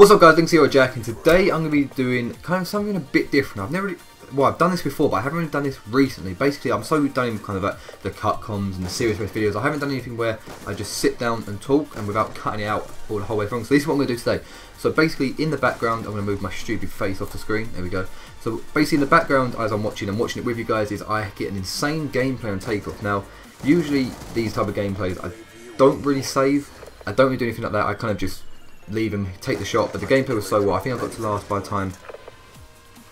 What's up guys, Linkzy here, with Jack, and today I'm going to be doing kind of something a bit different. I've never really, well I've done this before, but I haven't really done this recently. Basically, I'm so done in kind of like the cut cons and the serious based videos. I haven't done anything where I just sit down and talk and without cutting it out all the whole way through. So this is what I'm going to do today. So basically, in the background, I'm going to move my stupid face off the screen. There we go. So basically, in the background, as I'm watching, I'm watching it with you guys, is I get an insane gameplay on Takeoff. Now, usually these type of gameplays, I don't really save. I don't really do anything like that. I kind of just leave him, take the shot. But the gameplay was so well. I think I got to last by time.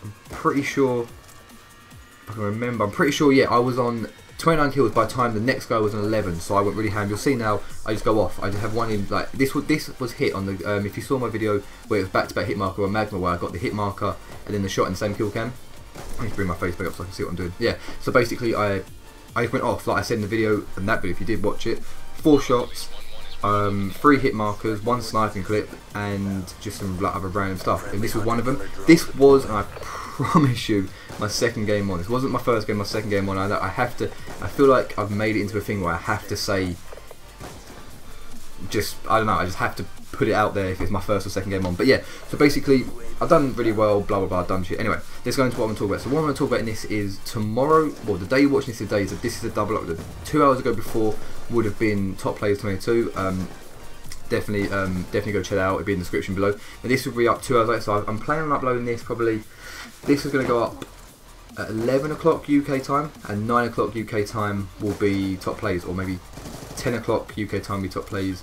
I'm pretty sure. I can remember. I'm pretty sure. Yeah, I was on 29 kills by time the next guy was on 11. So I went really ham. You'll see now. I just go off. I just have one in like this. Was this was hit on the. Um, if you saw my video where it was back to back hit marker or magma, where I got the hit marker and then the shot in the same kill cam. I need to bring my face back up so I can see what I'm doing. Yeah. So basically, I I went off like I said in the video and that video. If you did watch it, four shots um, three hit markers, one sniping clip, and just some like, other random stuff. And this was one of them. This was, and I promise you, my second game on. This wasn't my first game, my second game on. I, I have to. I feel like I've made it into a thing where I have to say, just I don't know. I just have to put it out there if it's my first or second game on. But yeah, so basically, I've done really well. Blah blah blah. Done shit. Anyway, let's go into what I'm talking about. So what I'm going to talk about in this is tomorrow. Well, the day you're watching this today is that this is a double upload. Two hours ago before would have been Top Players 22. Um, definitely, um, definitely go check it out. It'll be in the description below. And this will be up two hours later. So I'm planning on uploading this probably. This is going to go up at 11 o'clock UK time, and 9 o'clock UK time will be Top Plays, or maybe 10 o'clock UK time will be Top Plays,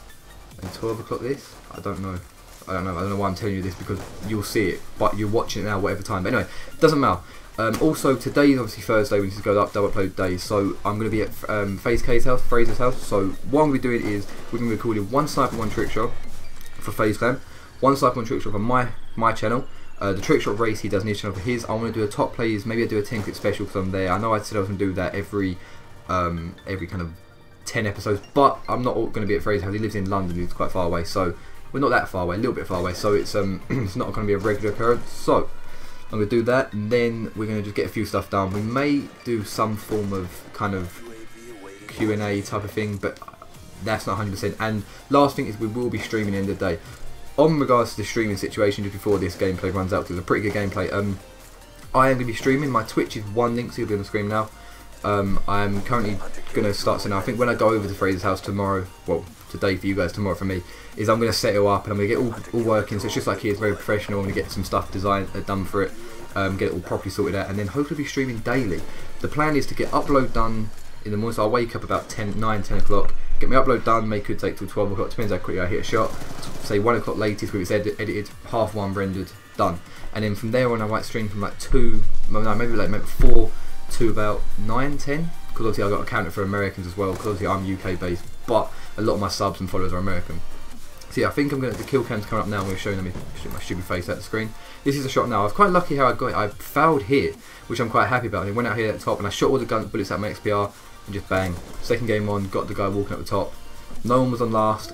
and 12 o'clock this. I don't know. I don't know. I don't know why I'm telling you this because you'll see it, but you're watching it now, whatever time. But anyway, doesn't matter. Um, also, today is obviously Thursday, we need to go up double upload day, so I'm going to be at um, FaZe K's house, Fraser's house. So what I'm going to be doing is we're going to be recording one sniper, one trick shot for FaZe Clan, one sniper, one trick shot for my my channel. Uh, the trick shot race he does his channel for his. I want to do a top plays, maybe I do a 10 clip special because I'm there. I know I said I was going to do that every um, every kind of 10 episodes, but I'm not going to be at Fraser's house. He lives in London, he's quite far away, so we're not that far away, a little bit far away, so it's um it's not going to be a regular occurrence. So I'm going to do that, and then we're going to just get a few stuff done. We may do some form of kind of Q&A type of thing, but that's not 100%. And last thing is we will be streaming in the day. On regards to the streaming situation, just before this gameplay runs out, because it's a pretty good gameplay, um, I am going to be streaming. My Twitch is one link, so you'll be on the screen now. Um, I'm currently going to start, so now I think when I go over to Fraser's house tomorrow, well, today for you guys, tomorrow for me, is I'm going to set it up and I'm going to get all, all working. So it's just like he is very professional. I'm going to get some stuff designed uh, done for it, um, get it all properly sorted out, and then hopefully be streaming daily. The plan is to get upload done in the morning. So I'll wake up about 10, 9, 10 o'clock, get my upload done. May could take till 12 o'clock. Depends how quickly I hit a shot. Say 1 o'clock latest, where it's edit, edited, half one rendered, done. And then from there on, I might stream from like two, no, maybe like maybe four to about 9, 10 because obviously I've got a counter for Americans as well because obviously I'm UK based but a lot of my subs and followers are American. So yeah I think I'm going to the kill cam's coming up now I'm going to show them my stupid face at the screen. This is a shot now I was quite lucky how I got it I fouled here which I'm quite happy about I went out here at the top and I shot all the gun bullets at my XPR and just bang. Second game on got the guy walking up the top. No one was on last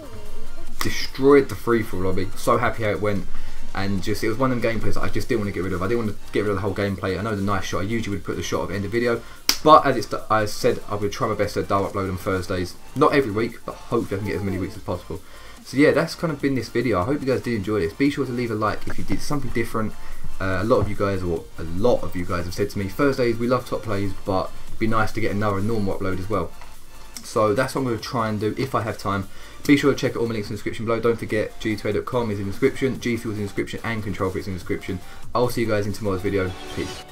destroyed the free for lobby so happy how it went and just it was one of them gameplays I just didn't want to get rid of. I didn't want to get rid of the whole gameplay. I know the nice shot. I usually would put the shot at the end of the video, but as it's I said, I would try my best to double upload on Thursdays. Not every week, but hopefully I can get as many weeks as possible. So yeah, that's kind of been this video. I hope you guys did enjoy this. Be sure to leave a like if you did something different. Uh, a lot of you guys, or a lot of you guys, have said to me Thursdays we love top plays, but it'd be nice to get another normal upload as well. So that's what I'm going to try and do if I have time. Be sure to check out all my links in the description below. Don't forget g2a.com is in the description, G Fuel is in the description, and Control is in the description. I'll see you guys in tomorrow's video. Peace.